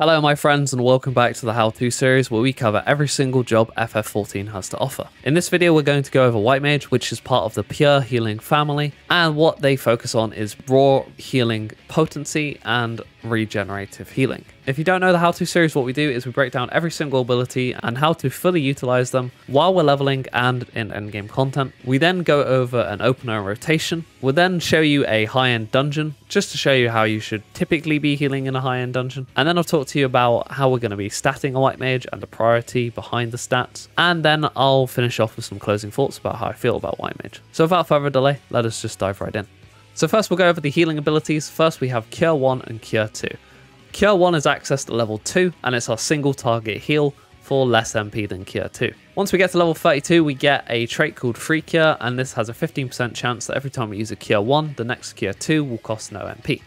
Hello my friends and welcome back to the How To series where we cover every single job FF14 has to offer. In this video we're going to go over White Mage which is part of the pure healing family and what they focus on is raw healing potency and regenerative healing. If you don't know the How To series, what we do is we break down every single ability and how to fully utilize them while we're leveling and in endgame content. We then go over an opener rotation. We'll then show you a high-end dungeon just to show you how you should typically be healing in a high-end dungeon. And then I'll talk to you about how we're going to be statting a White Mage and the priority behind the stats. And then I'll finish off with some closing thoughts about how I feel about White Mage. So without further delay, let us just dive right in. So first we'll go over the healing abilities. First we have Cure 1 and Cure 2. Cure 1 is accessed at level 2 and it's our single target heal for less MP than Cure 2. Once we get to level 32 we get a trait called Free Cure and this has a 15% chance that every time we use a Cure 1 the next Cure 2 will cost no MP.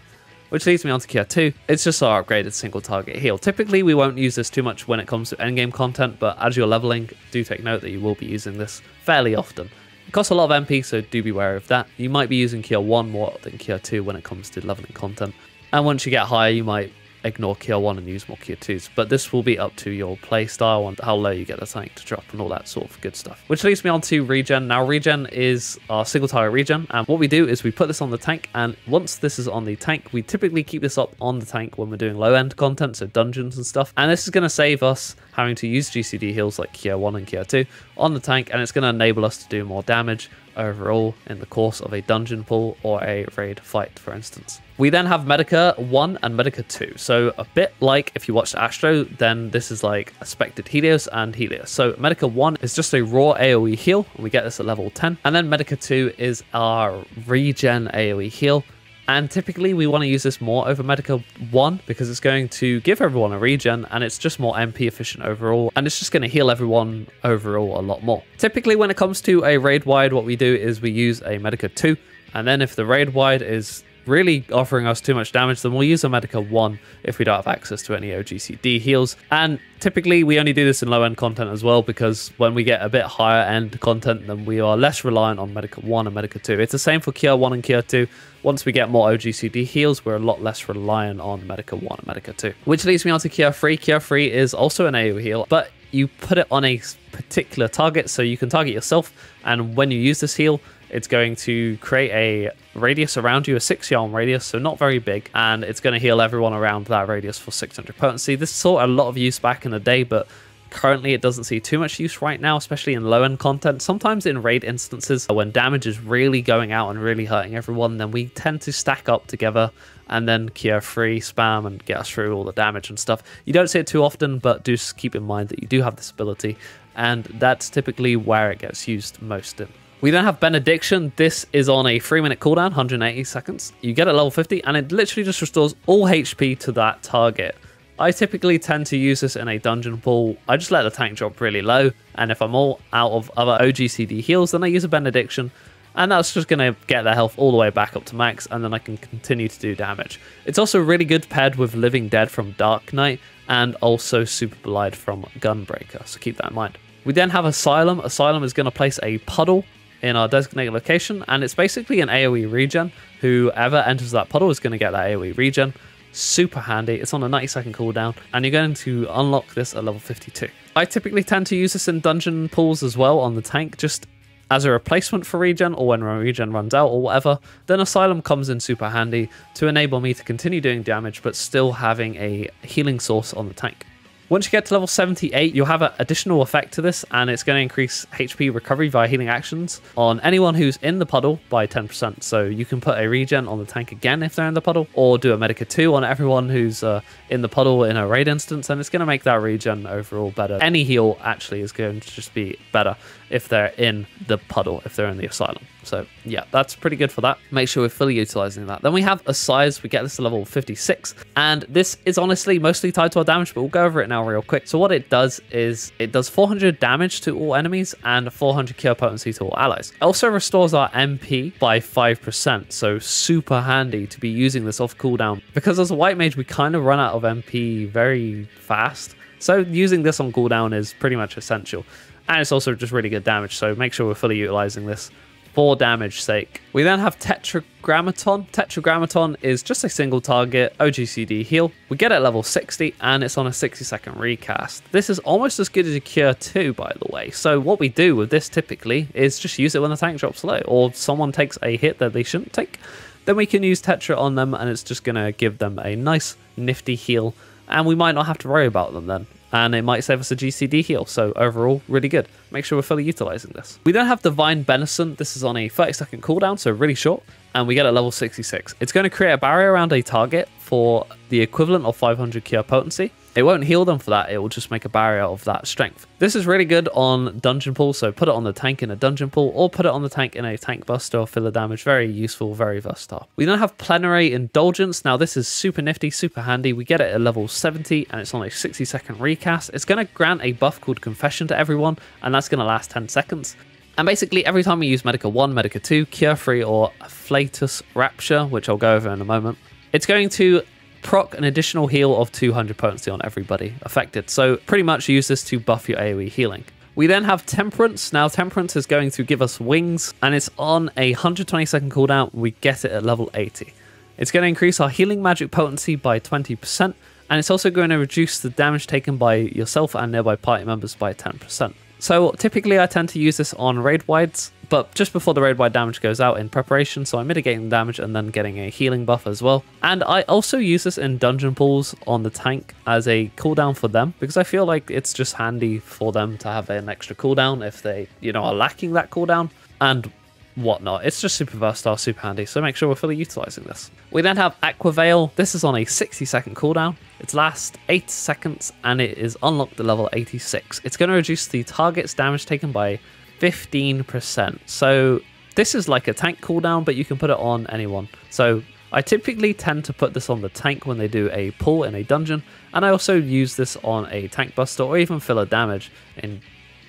Which leads me on to Cure 2. It's just our upgraded single target heal. Typically we won't use this too much when it comes to endgame content but as you're leveling do take note that you will be using this fairly often. It costs a lot of MP, so do be wary of that. You might be using Cure 1 more than Cure 2 when it comes to leveling content. And once you get higher, you might ignore Cure 1 and use more Cure 2s. But this will be up to your playstyle and how low you get the tank to drop and all that sort of good stuff. Which leads me on to regen. Now regen is our single target regen and what we do is we put this on the tank and once this is on the tank we typically keep this up on the tank when we're doing low end content so dungeons and stuff and this is going to save us having to use GCD heals like Cure 1 and Cure 2 on the tank and it's going to enable us to do more damage overall in the course of a dungeon pull or a raid fight, for instance. We then have Medica 1 and Medica 2. So a bit like if you watched Astro, then this is like Aspected Helios and Helios. So Medica 1 is just a raw AoE heal, and we get this at level 10. And then Medica 2 is our regen AoE heal, and typically we want to use this more over Medica 1 because it's going to give everyone a regen and it's just more MP efficient overall and it's just going to heal everyone overall a lot more. Typically when it comes to a raid wide what we do is we use a Medica 2 and then if the raid wide is really offering us too much damage, then we'll use a Medica 1 if we don't have access to any OGCD heals. And typically we only do this in low end content as well because when we get a bit higher end content, then we are less reliant on Medica 1 and Medica 2. It's the same for Cure 1 and Cure 2. Once we get more OGCD heals, we're a lot less reliant on Medica 1 and Medica 2. Which leads me on to Cure 3. Cure 3 is also an AoE heal, but you put it on a particular target so you can target yourself and when you use this heal it's going to create a radius around you, a 6 yalm radius, so not very big, and it's going to heal everyone around that radius for 600 potency. This saw a lot of use back in the day, but currently it doesn't see too much use right now, especially in low-end content. Sometimes in raid instances, when damage is really going out and really hurting everyone, then we tend to stack up together and then cure free spam and get us through all the damage and stuff. You don't see it too often, but do keep in mind that you do have this ability, and that's typically where it gets used most in. We then have Benediction. This is on a 3 minute cooldown, 180 seconds. You get it level 50 and it literally just restores all HP to that target. I typically tend to use this in a dungeon pool. I just let the tank drop really low and if I'm all out of other OGCD heals then I use a Benediction and that's just going to get their health all the way back up to max and then I can continue to do damage. It's also really good paired with Living Dead from Dark Knight and also Superbolide from Gunbreaker, so keep that in mind. We then have Asylum. Asylum is going to place a puddle in our designated location, and it's basically an AoE regen. Whoever enters that puddle is going to get that AoE regen. Super handy. It's on a 90 second cooldown, and you're going to unlock this at level 52. I typically tend to use this in dungeon pools as well on the tank, just as a replacement for regen or when regen runs out or whatever, then Asylum comes in super handy to enable me to continue doing damage but still having a healing source on the tank. Once you get to level 78, you'll have an additional effect to this, and it's going to increase HP recovery via healing actions on anyone who's in the puddle by 10%. So you can put a regen on the tank again if they're in the puddle, or do a Medica 2 on everyone who's uh, in the puddle in a raid instance, and it's going to make that regen overall better. Any heal actually is going to just be better if they're in the puddle, if they're in the asylum. So yeah, that's pretty good for that. Make sure we're fully utilizing that. Then we have Assize, we get this to level 56, and this is honestly mostly tied to our damage, but we'll go over it now real quick. So what it does is it does 400 damage to all enemies and 400 cure potency to all allies. Also restores our MP by 5%, so super handy to be using this off cooldown. Because as a white mage, we kind of run out of MP very fast. So using this on cooldown is pretty much essential. And it's also just really good damage, so make sure we're fully utilizing this for damage sake. We then have Tetragrammaton. Tetragrammaton is just a single target OGCD heal. We get it at level 60 and it's on a 60 second recast. This is almost as good as a Cure 2 by the way. So what we do with this typically is just use it when the tank drops low or someone takes a hit that they shouldn't take. Then we can use Tetra on them and it's just going to give them a nice nifty heal and we might not have to worry about them then and it might save us a GCD heal. So overall, really good. Make sure we're fully utilizing this. We then have Divine Benison. This is on a 30 second cooldown, so really short, and we get a level 66. It's going to create a barrier around a target for the equivalent of 500 cure potency. It won't heal them for that, it will just make a barrier of that strength. This is really good on dungeon pool, so put it on the tank in a dungeon pool or put it on the tank in a tank buster or filler damage. Very useful, very versatile. We then have Plenary Indulgence. Now this is super nifty, super handy. We get it at level 70 and it's on a 60 second recast. It's going to grant a buff called Confession to everyone and that's going to last 10 seconds. And basically, every time we use Medica 1, Medica 2, Cure 3, or Afflatus Rapture, which I'll go over in a moment, it's going to proc an additional heal of 200 potency on everybody affected. So pretty much use this to buff your AoE healing. We then have Temperance. Now, Temperance is going to give us wings, and it's on a 120 second cooldown. We get it at level 80. It's going to increase our healing magic potency by 20%, and it's also going to reduce the damage taken by yourself and nearby party members by 10%. So typically I tend to use this on raid wides, but just before the raid wide damage goes out in preparation, so I'm mitigating the damage and then getting a healing buff as well. And I also use this in dungeon pools on the tank as a cooldown for them, because I feel like it's just handy for them to have an extra cooldown if they, you know, are lacking that cooldown. And whatnot. It's just super versatile, super handy, so make sure we're fully utilizing this. We then have Aquaveil. This is on a 60 second cooldown. Its last 8 seconds and it is unlocked at level 86. It's going to reduce the target's damage taken by 15%. So this is like a tank cooldown, but you can put it on anyone. So I typically tend to put this on the tank when they do a pull in a dungeon, and I also use this on a tank buster or even filler damage in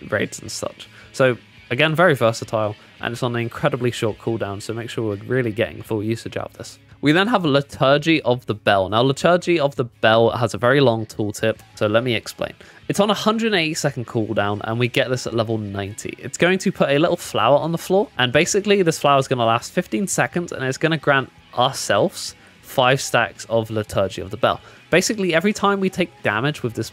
raids and such. So again, very versatile and it's on an incredibly short cooldown, so make sure we're really getting full usage out of this. We then have a Liturgy of the Bell. Now, Liturgy of the Bell has a very long tooltip, so let me explain. It's on 180 second cooldown, and we get this at level 90. It's going to put a little flower on the floor, and basically this flower is going to last 15 seconds, and it's going to grant ourselves 5 stacks of Liturgy of the Bell. Basically, every time we take damage with this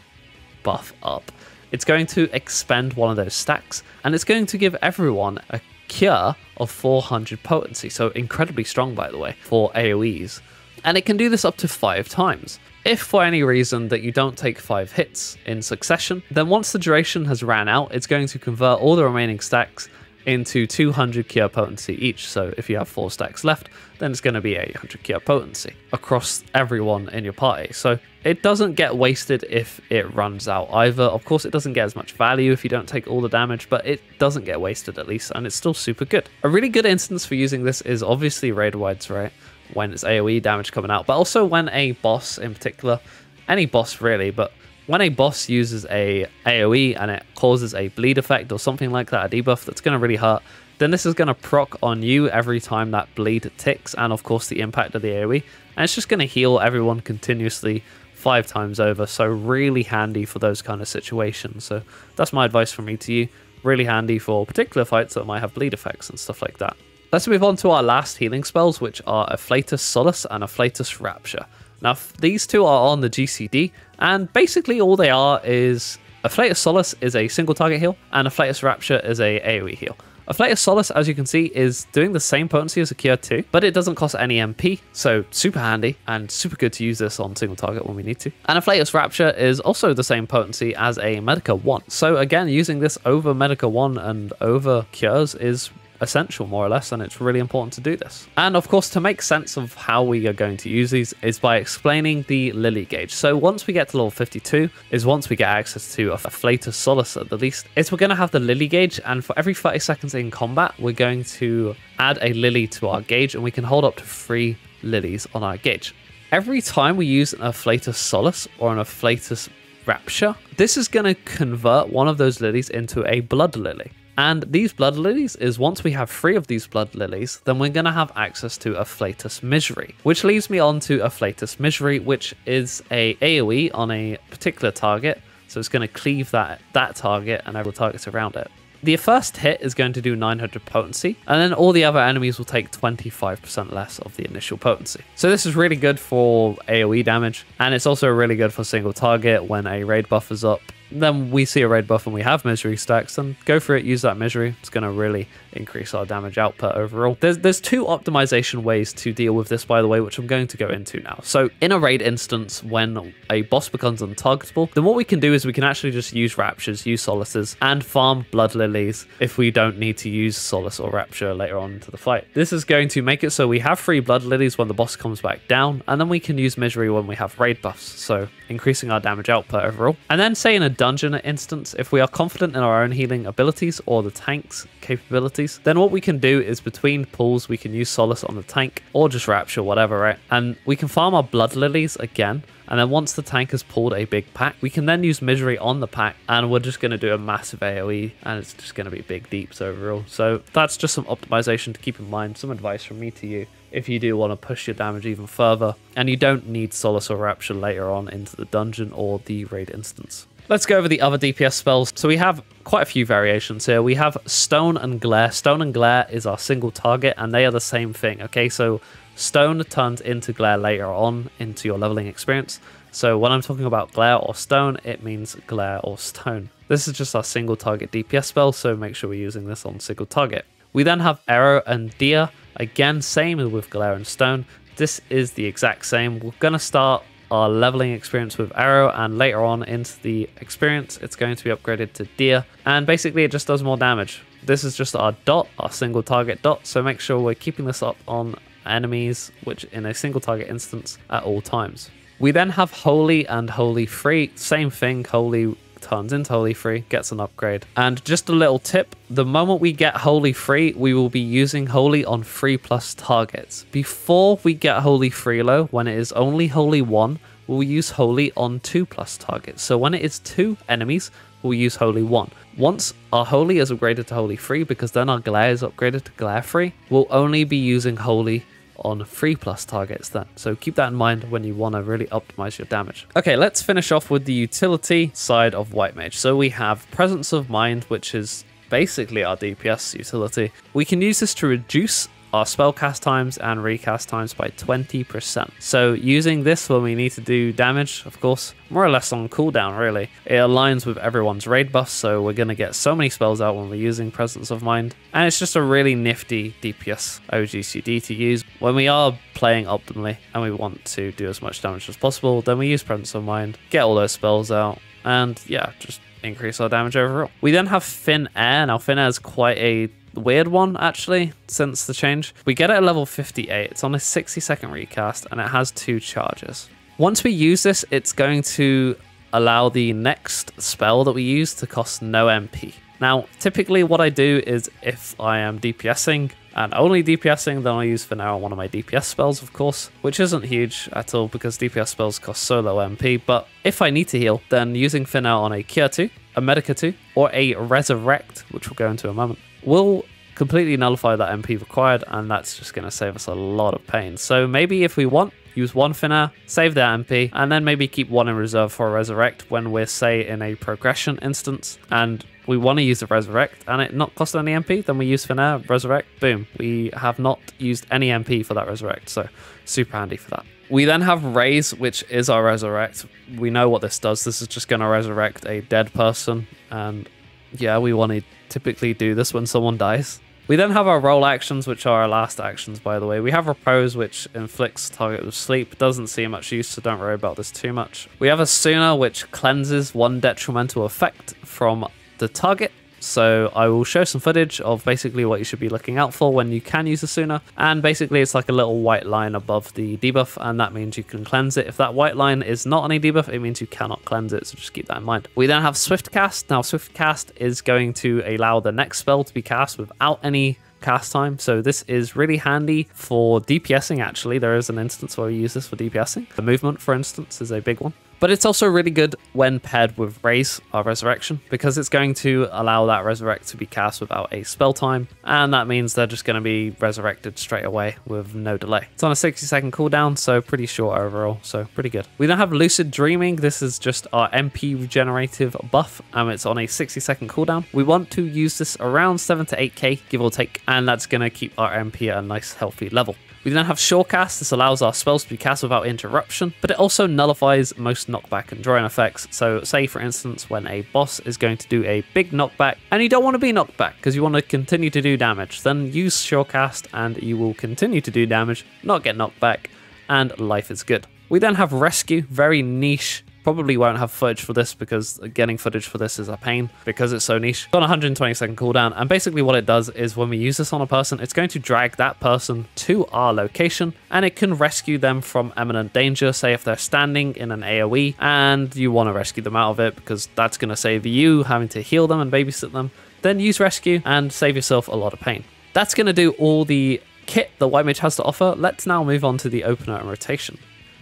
buff up, it's going to expend one of those stacks, and it's going to give everyone a Cure of 400 potency, so incredibly strong by the way, for AoEs. And it can do this up to 5 times. If for any reason that you don't take 5 hits in succession, then once the duration has ran out, it's going to convert all the remaining stacks into 200 cure potency each. So if you have four stacks left, then it's going to be 800 cure potency across everyone in your party. So it doesn't get wasted if it runs out either. Of course, it doesn't get as much value if you don't take all the damage, but it doesn't get wasted at least, and it's still super good. A really good instance for using this is obviously raid wides, right? When it's AoE damage coming out, but also when a boss in particular, any boss really, but when a boss uses a AoE and it causes a bleed effect or something like that, a debuff that's going to really hurt, then this is going to proc on you every time that bleed ticks and of course the impact of the AoE. And it's just going to heal everyone continuously five times over. So really handy for those kind of situations. So that's my advice from me to you. Really handy for particular fights that might have bleed effects and stuff like that. Let's move on to our last healing spells, which are Afflatus Solace and Afflatus Rapture. Now, these two are on the GCD, and basically all they are is Afflatus Solace is a single target heal, and Afflatus Rapture is a AoE heal. Afflatus Solace, as you can see, is doing the same potency as a Cure 2, but it doesn't cost any MP, so super handy and super good to use this on single target when we need to. And Afflatus Rapture is also the same potency as a Medica 1, so again, using this over Medica 1 and over Cures is essential, more or less, and it's really important to do this. And of course, to make sense of how we are going to use these is by explaining the Lily gauge. So once we get to level 52 is once we get access to a Afflatus Solace at the least, is we're going to have the Lily gauge, and for every 30 seconds in combat, we're going to add a Lily to our gauge, and we can hold up to three Lilies on our gauge. Every time we use an Afflatus Solace or an Afflatus Rapture, this is going to convert one of those lilies into a Blood Lily. And these blood lilies is once we have three of these blood lilies, then we're going to have access to Afflatus Misery, which leads me on to Afflatus Misery, which is a AoE on a particular target. So it's going to cleave that that target and every targets around it. the first hit is going to do 900 potency, and then all the other enemies will take 25% less of the initial potency. So this is really good for AoE damage, and it's also really good for single target when a raid buff is up then we see a raid buff and we have misery stacks, then go for it, use that misery. It's going to really increase our damage output overall. There's, there's two optimization ways to deal with this, by the way, which I'm going to go into now. So in a raid instance, when a boss becomes untargetable, then what we can do is we can actually just use Raptures, use Solaces, and farm Blood Lilies if we don't need to use Solace or Rapture later on into the fight. This is going to make it so we have free Blood Lilies when the boss comes back down, and then we can use Misery when we have raid buffs, so increasing our damage output overall. And then say in a dungeon instance, if we are confident in our own healing abilities or the tank's capabilities, then what we can do is between pulls, we can use Solace on the tank or just Rapture, whatever, right? And we can farm our Blood Lilies again. And then once the tank has pulled a big pack, we can then use Misery on the pack and we're just going to do a massive AoE and it's just going to be big deeps overall. So that's just some optimization to keep in mind, some advice from me to you if you do want to push your damage even further. And you don't need Solace or Rapture later on into the dungeon or the raid instance. Let's go over the other DPS spells. So we have quite a few variations here. We have Stone and Glare. Stone and Glare is our single target, and they are the same thing. Okay, so Stone turns into Glare later on into your leveling experience. So when I'm talking about Glare or Stone, it means Glare or Stone. This is just our single target DPS spell, so make sure we're using this on single target. We then have Aero and Dia. Again, same as with Glare and Stone. This is the exact same. We're going to start our leveling experience with Aero, and later on into the experience, it's going to be upgraded to Dia, and basically it just does more damage. This is just our dot, our single target dot, so make sure we're keeping this up on enemies, which in a single target instance at all times. We then have Holy and Holy Free, same thing, Holy turns into Holy Free, gets an upgrade. And just a little tip, the moment we get Holy Free, we will be using Holy on 3 plus targets. Before we get Holy Free low, when it is only Holy 1, we'll use Holy on 2 plus targets. So when it is 2 enemies, we'll use Holy 1. Once our Holy is upgraded to Holy 3, because then our Glare is upgraded to Glare 3, we'll only be using Holy on 3 plus targets then. So keep that in mind when you want to really optimize your damage. Okay, let's finish off with the utility side of White Mage. So we have Presence of Mind, which is basically our DPS utility. We can use this to reduce our spell cast times and recast times by 20%. So using this when we need to do damage, of course, more or less on cooldown really. It aligns with everyone's raid buffs, so we're going to get so many spells out when we're using Presence of Mind. And it's just a really nifty DPS OGCD to use. When we are playing optimally and we want to do as much damage as possible, then we use Presence of Mind, get all those spells out, and yeah, just increase our damage overall. We then have Thin Air. Now, Thin Air is quite a weird one actually since the change. We get it at level 58. It's on a 60 second recast and it has two charges. Once we use this, it's going to allow the next spell that we use to cost no MP. Now, typically what I do is if I am DPSing and only DPSing, then I'll use for now one of my DPS spells, of course, which isn't huge at all because DPS spells cost so low MP. But if I need to heal, then using Thin Air on a Cure 2, a Medica 2, or a Resurrect, which we'll go into in a moment, will completely nullify that MP required, and that's just going to save us a lot of pain. So maybe if we want, use one Thin Air, save that MP, and then maybe keep one in reserve for a Resurrect when we're, say, in a progression instance, and we want to use a Resurrect, and it not cost any MP, then we use Thin Air, Resurrect, boom. We have not used any MP for that Resurrect, so super handy for that. We then have Raise, which is our Resurrect. We know what this does. This is just going to resurrect a dead person, and yeah, we want to typically do this when someone dies. We then have our role actions, which are our last actions, by the way. We have repose, which inflicts target with sleep. Doesn't see much use, so don't worry about this too much. We have Esuna, which cleanses one detrimental effect from the target. So I will show some footage of basically what you should be looking out for when you can use Esuna. And basically it's like a little white line above the debuff and that means you can cleanse it. If that white line is not any debuff, it means you cannot cleanse it. So just keep that in mind. We then have Swift Cast. Now Swift Cast is going to allow the next spell to be cast without any cast time. So this is really handy for DPSing actually. There is an instance where we use this for DPSing. The movement, for instance, is a big one. But it's also really good when paired with Raise, our Resurrection, because it's going to allow that Resurrect to be cast without a spell time, and that means they're just going to be resurrected straight away with no delay. It's on a 60 second cooldown, so pretty short overall, so pretty good. We then have Lucid Dreaming. This is just our MP regenerative buff, and it's on a 60 second cooldown. We want to use this around 7 to 8k, give or take, and that's going to keep our MP at a nice healthy level. We then have Surecast. This allows our spells to be cast without interruption, but it also nullifies most knockback and drawing effects. So say for instance when a boss is going to do a big knockback and you don't want to be knocked back because you want to continue to do damage, then use Surecast and you will continue to do damage, not get knocked back, and life is good. We then have Rescue, very niche Probably won't have footage for this because getting footage for this is a pain because it's so niche. It's on 120 second cooldown and basically what it does is when we use this on a person, it's going to drag that person to our location and it can rescue them from imminent danger. Say if they're standing in an AoE and you want to rescue them out of it because that's going to save you having to heal them and babysit them, then use rescue and save yourself a lot of pain. That's going to do all the kit that White Mage has to offer. Let's now move on to the opener and rotation.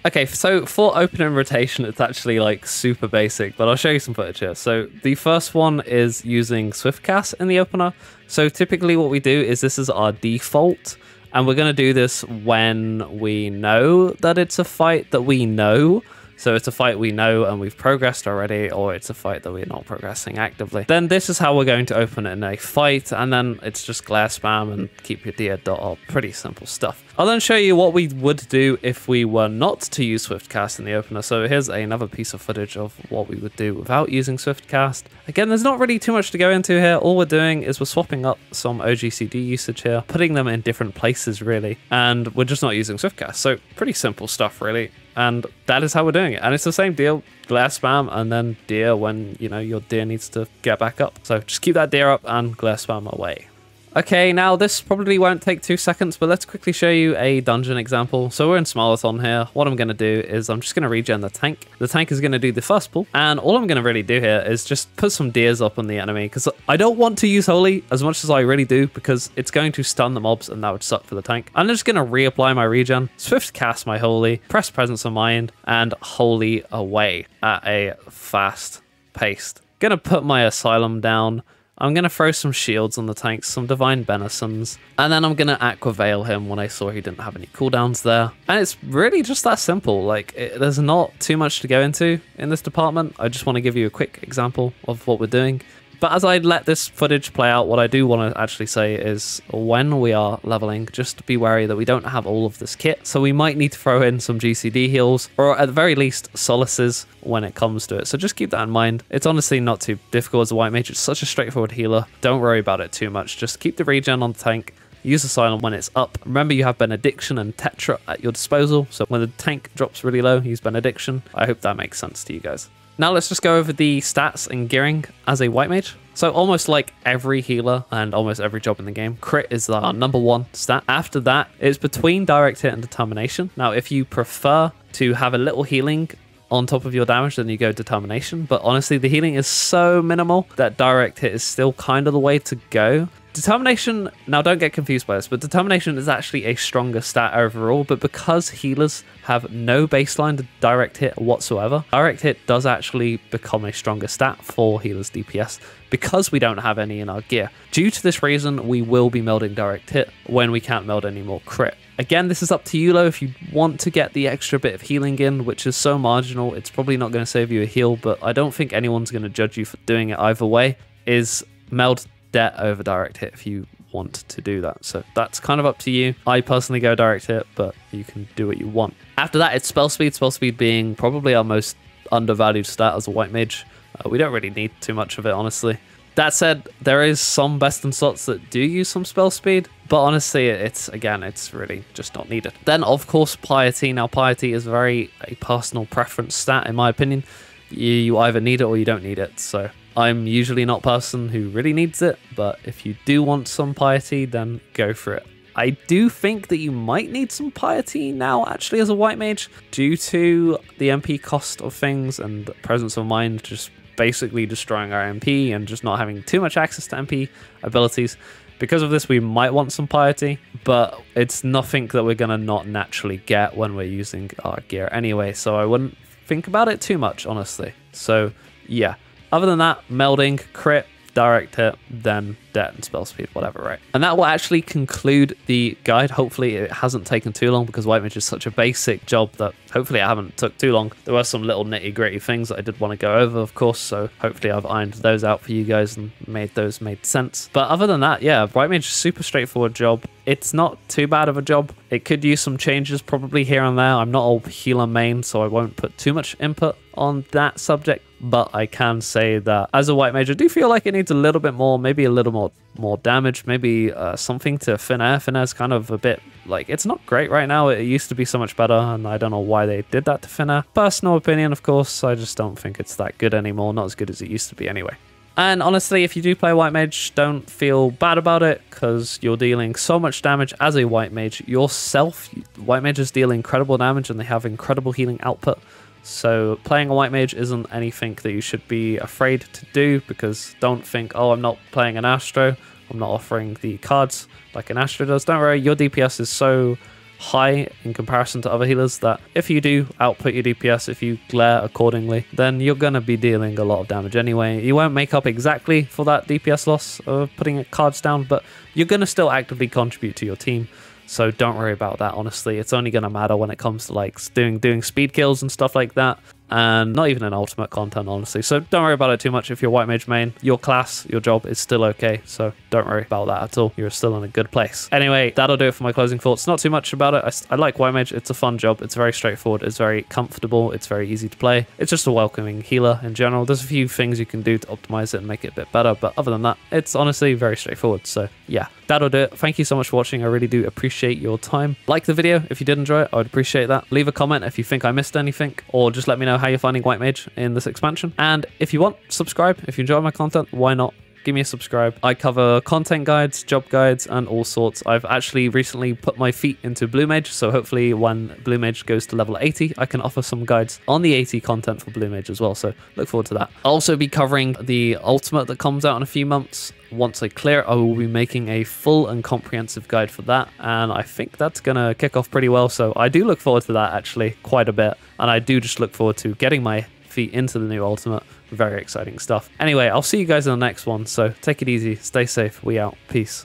Okay, so for open and rotation, it's actually like super basic, but I'll show you some footage here. So the first one is using Swiftcast in the opener. So typically what we do is this is our default, and we're going to do this when we know that it's a fight that we know. So it's a fight we know and we've progressed already, or it's a fight that we're not progressing actively. Then this is how we're going to open it in a fight, and then it's just glare spam and keep your Dia dot up. Pretty simple stuff. I'll then show you what we would do if we were not to use Swiftcast in the opener. So here's another piece of footage of what we would do without using Swiftcast. Again, there's not really too much to go into here. All we're doing is we're swapping up some OGCD usage here, putting them in different places really, and we're just not using Swiftcast. So pretty simple stuff really and that is how we're doing it. And it's the same deal, glare spam and then Dia when, you know, your Dia needs to get back up. So just keep that Dia up and glare spam away. Okay, now this probably won't take two seconds, but let's quickly show you a dungeon example. So we're in Smarlathon here. What I'm going to do is I'm just going to regen the tank. The tank is going to do the first pull, and all I'm going to really do here is just put some Dias up on the enemy, because I don't want to use Holy as much as I really do, because it's going to stun the mobs, and that would suck for the tank. I'm just going to reapply my regen, Swift cast my Holy, press Presence of Mind, and Holy away at a fast pace. Gonna put my Asylum down, I'm going to throw some shields on the tanks, some Divine Benisons, and then I'm going to Aqua Veil him when I saw he didn't have any cooldowns there. And it's really just that simple. Like, it, there's not too much to go into in this department. I just want to give you a quick example of what we're doing. But as I let this footage play out, what I do want to actually say is when we are leveling, just be wary that we don't have all of this kit. So we might need to throw in some GCD heals, or at the very least, solaces when it comes to it. So just keep that in mind. It's honestly not too difficult as a white mage. It's such a straightforward healer. Don't worry about it too much. Just keep the regen on the tank. Use the Asylum when it's up. Remember, you have Benediction and Tetra at your disposal. So when the tank drops really low, use Benediction. I hope that makes sense to you guys. Now let's just go over the stats and gearing as a white mage. So almost like every healer and almost every job in the game, crit is our number one stat. After that, it's between direct hit and determination. Now, if you prefer to have a little healing on top of your damage, then you go determination. But honestly, the healing is so minimal that direct hit is still kind of the way to go. Determination, now don't get confused by this, but Determination is actually a stronger stat overall, but because healers have no baseline to direct hit whatsoever, direct hit does actually become a stronger stat for healers DPS because we don't have any in our gear. Due to this reason, we will be melding direct hit when we can't meld any more crit. Again, this is up to you, though. If you want to get the extra bit of healing in, which is so marginal, it's probably not going to save you a heal, but I don't think anyone's going to judge you for doing it either way, is meld det over direct hit if you want to do that. So that's kind of up to you. I personally go direct hit, but you can do what you want. After that, it's spell speed. Spell speed being probably our most undervalued stat as a white mage. Uh, we don't really need too much of it, honestly. That said, there is some best in slots that do use some spell speed, but honestly, it's again, it's really just not needed. Then, of course, piety. Now, piety is very a personal preference stat, in my opinion. You, you either need it or you don't need it. So I'm usually not a person who really needs it, but if you do want some piety, then go for it. I do think that you might need some piety now, actually, as a white mage, due to the MP cost of things and presence of mind just basically destroying our MP and just not having too much access to MP abilities. Because of this, we might want some piety, but it's nothing that we're going to not naturally get when we're using our gear anyway, so I wouldn't think about it too much, honestly. So yeah. Other than that, melding, crit, direct hit, then det and spell speed, whatever, right? And that will actually conclude the guide. Hopefully it hasn't taken too long because White Mage is such a basic job that hopefully I haven't took too long. There were some little nitty gritty things that I did want to go over, of course, so hopefully I've ironed those out for you guys and made those made sense. But other than that, yeah, White Mage is super straightforward job. It's not too bad of a job. It could use some changes probably here and there. I'm not a healer main, so I won't put too much input on that subject but I can say that as a white mage, I do feel like it needs a little bit more, maybe a little more more damage, maybe uh, something to Thin Air. Finnair's kind of a bit like it's not great right now. It used to be so much better, and I don't know why they did that to Thin Air. Personal opinion, of course, I just don't think it's that good anymore. Not as good as it used to be anyway. And honestly, if you do play White Mage, don't feel bad about it because you're dealing so much damage as a White Mage. Yourself, White Mages deal incredible damage and they have incredible healing output. So playing a white mage isn't anything that you should be afraid to do because don't think, oh, I'm not playing an Astro. I'm not offering the cards like an Astro does. Don't worry, your DPS is so high in comparison to other healers that if you do output your DPS, if you glare accordingly, then you're going to be dealing a lot of damage anyway. You won't make up exactly for that DPS loss of putting cards down, but you're going to still actively contribute to your team. So don't worry about that, honestly. It's only going to matter when it comes to like doing doing speed kills and stuff like that and not even an ultimate content, honestly. So don't worry about it too much if you're white mage main. Your class, your job is still okay, so don't worry about that at all. You're still in a good place. Anyway, that'll do it for my closing thoughts. Not too much about it. I, I like white mage. It's a fun job. It's very straightforward. It's very comfortable. It's very easy to play. It's just a welcoming healer in general. There's a few things you can do to optimize it and make it a bit better, but other than that, it's honestly very straightforward. So yeah, that'll do it. Thank you so much for watching. I really do appreciate your time. Like the video if you did enjoy it. I would appreciate that. Leave a comment if you think I missed anything, or just let me know how you're finding White Mage in this expansion. And if you want, subscribe. If you enjoy my content, why not? Give me a subscribe. I cover content guides, job guides, and all sorts. I've actually recently put my feet into Blue Mage, so hopefully when Blue Mage goes to level 80, I can offer some guides on the 80 content for Blue Mage as well, so look forward to that. I'll also be covering the Ultimate that comes out in a few months. Once I clear, I will be making a full and comprehensive guide for that, and I think that's going to kick off pretty well, so I do look forward to that actually quite a bit, and I do just look forward to getting my feet into the new Ultimate. Very exciting stuff. Anyway, I'll see you guys in the next one. So take it easy, stay safe. We out. Peace.